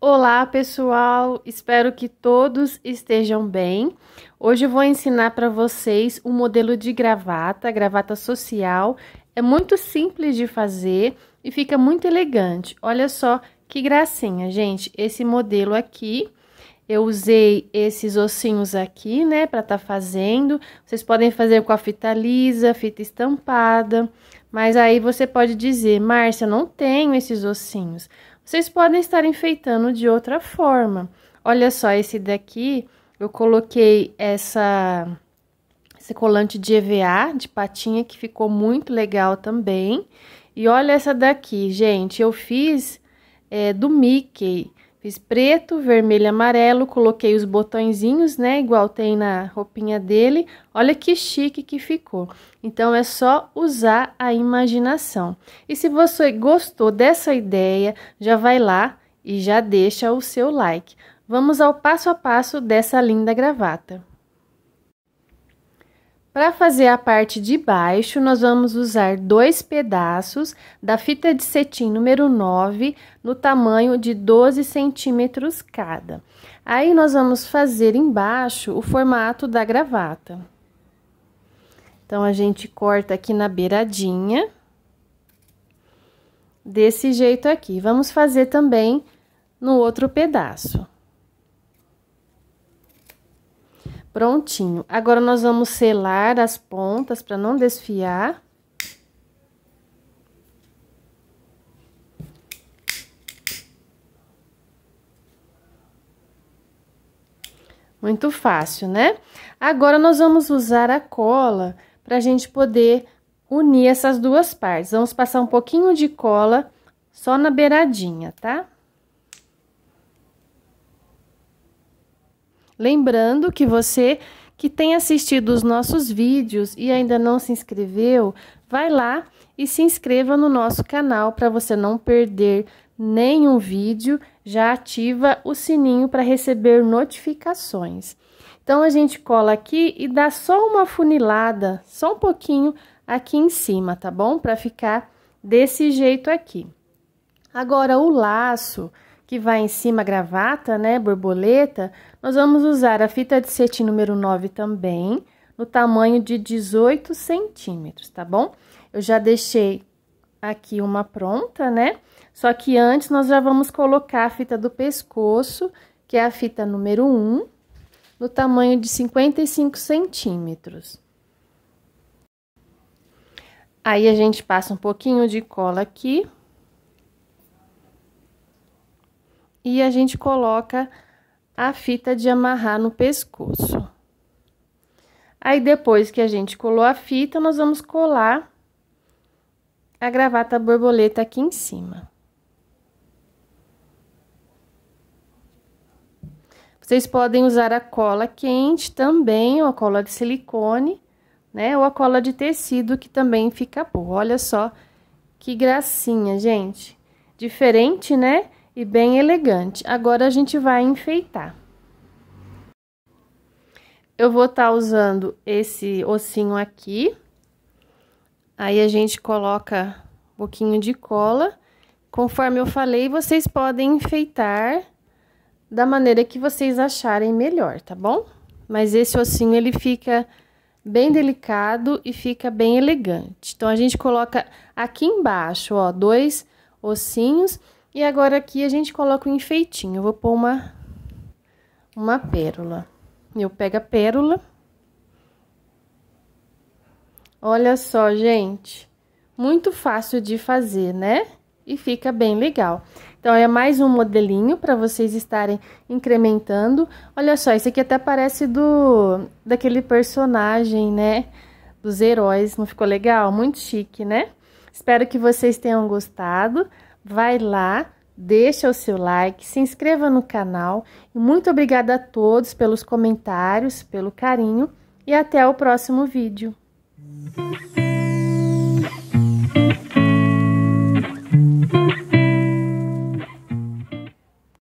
Olá, pessoal! Espero que todos estejam bem. Hoje eu vou ensinar para vocês o um modelo de gravata, gravata social. É muito simples de fazer e fica muito elegante. Olha só que gracinha, gente. Esse modelo aqui, eu usei esses ossinhos aqui, né, para tá fazendo. Vocês podem fazer com a fita lisa, fita estampada, mas aí você pode dizer, Márcia, não tenho esses ossinhos. Vocês podem estar enfeitando de outra forma. Olha só, esse daqui, eu coloquei essa, esse colante de EVA, de patinha, que ficou muito legal também. E olha essa daqui, gente, eu fiz é, do Mickey. Fiz preto, vermelho amarelo, coloquei os botõezinhos, né, igual tem na roupinha dele. Olha que chique que ficou. Então, é só usar a imaginação. E se você gostou dessa ideia, já vai lá e já deixa o seu like. Vamos ao passo a passo dessa linda gravata. Para fazer a parte de baixo, nós vamos usar dois pedaços da fita de cetim número 9, no tamanho de 12 centímetros cada. Aí, nós vamos fazer embaixo o formato da gravata. Então, a gente corta aqui na beiradinha, desse jeito aqui. Vamos fazer também no outro pedaço. Prontinho. Agora, nós vamos selar as pontas para não desfiar. Muito fácil, né? Agora, nós vamos usar a cola para a gente poder unir essas duas partes. Vamos passar um pouquinho de cola só na beiradinha, tá? Lembrando que você que tem assistido os nossos vídeos e ainda não se inscreveu, vai lá e se inscreva no nosso canal para você não perder nenhum vídeo. Já ativa o sininho para receber notificações. Então, a gente cola aqui e dá só uma funilada, só um pouquinho aqui em cima, tá bom? Para ficar desse jeito aqui. Agora, o laço que vai em cima gravata, né, borboleta, nós vamos usar a fita de cetim número 9 também, no tamanho de 18 centímetros, tá bom? Eu já deixei aqui uma pronta, né? Só que antes nós já vamos colocar a fita do pescoço, que é a fita número 1, no tamanho de 55 centímetros. Aí, a gente passa um pouquinho de cola aqui e a gente coloca a fita de amarrar no pescoço. Aí, depois que a gente colou a fita, nós vamos colar a gravata borboleta aqui em cima. Vocês podem usar a cola quente também, ou a cola de silicone, né? Ou a cola de tecido, que também fica boa. Olha só que gracinha, gente. Diferente, né? E bem elegante. Agora, a gente vai enfeitar. Eu vou estar tá usando esse ossinho aqui. Aí, a gente coloca um pouquinho de cola. Conforme eu falei, vocês podem enfeitar da maneira que vocês acharem melhor, tá bom? Mas esse ossinho, ele fica bem delicado e fica bem elegante. Então, a gente coloca aqui embaixo, ó, dois ossinhos e agora aqui a gente coloca o um enfeitinho. Eu vou pôr uma, uma pérola. Eu pego a pérola. Olha só, gente. Muito fácil de fazer, né? E fica bem legal. Então, é mais um modelinho para vocês estarem incrementando. Olha só, esse aqui até parece do daquele personagem, né? Dos heróis. Não ficou legal? Muito chique, né? Espero que vocês tenham gostado vai lá, deixa o seu like, se inscreva no canal. Muito obrigada a todos pelos comentários, pelo carinho e até o próximo vídeo.